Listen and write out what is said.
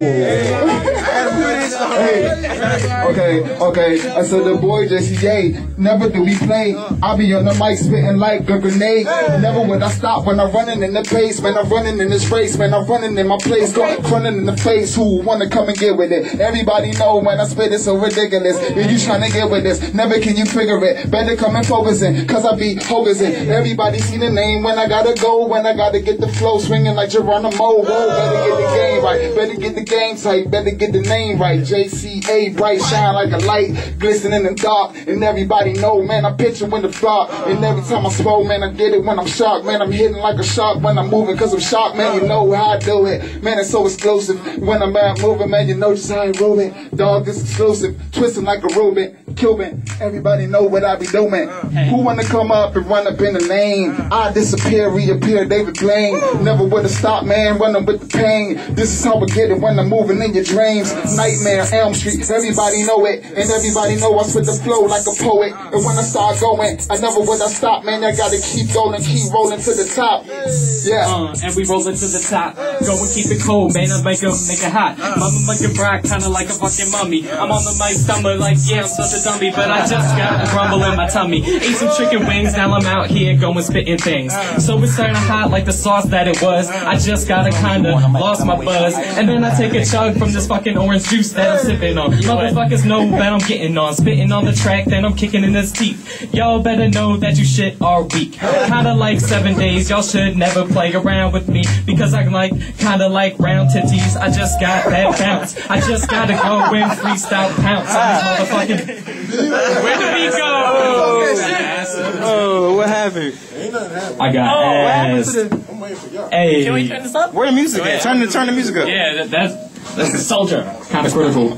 Oh. Hey, okay, okay. I said the boy Jesse. Never do we play. I be on the mic spitting like a grenade. Never would I stop when I'm running in the pace. Man, I'm running in this race. Man, I'm running in my place. Go running in the face. Who wanna come and get with it? Everybody know when I spit it's so ridiculous. If you trying to get with this, never can you figure it. Better come and focus it, cause I be hopelessing. Everybody see the name when I gotta go. When I gotta get the flow swinging like Geronimo. Whoa, better get the game right. Better get the game tight. Better get the name right. JCA, bright, shine like a light, glistening in the dark. And everybody know, man, I picture when the block. And every time I smoke, man, I get it when I'm shocked. Man, I'm hitting like a shark when I'm moving, cause I'm shocked, man. You know how I do it. Man, it's so exclusive. When I'm out moving, man, you know just how I roll it. Dog, this exclusive. Twisting like a Rubin, Cuban. Everybody know what I be doing. Who wanna come up and run up in the lane? I disappear, reappear, David Blaine. Never would have stopped, man, running with the pain. This is how I get it when I'm moving in your dreams. Nightmare, Elm Street, everybody know it. And everybody know I spit the flow like a poet. And when I start going, I never would have stop, man. I gotta keep going, keep rolling to the top. Yeah. Uh, and we rollin' to the top. Go and keep it cold, man. I make it, make it hot. Mama make it bright, kinda like a fucking mummy. I'm on the mic stumble like, yeah, I'm such a dummy. But I just got a grumble in my tummy. Ate some chicken wings, now I'm out here going spitting things. So it's kinda hot like the sauce that it was. I just gotta kinda lost my buzz. And then I take a chug from this fucking orange juice that I'm sipping on. Motherfuckers know that I'm getting on. Spitting on the track, then I'm kicking in his teeth. Y'all better know that you shit are weak. Kinda like seven days, y'all should never play around with me. Because I'm like, kinda like round titties. I just got that bounce. I just gotta go and freestyle pounce on these motherfucking. Where did we go? Oh, what happened? I got Oh, what happened ass. to the? I'm waiting for y'all. Hey. Can we turn this up? Where the music at? Turn the turn the music up. Yeah, that, that's that's the soldier. Kind of critical.